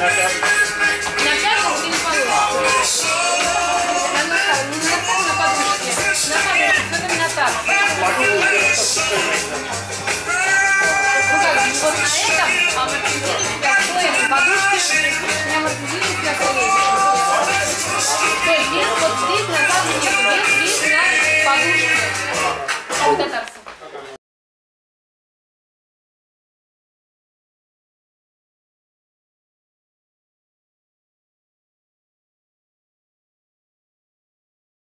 на пятку. На пятку ты не получишь. На носах, не на носах, на подушке. На подушке, но там на так. Ну как, вот на этом, а вот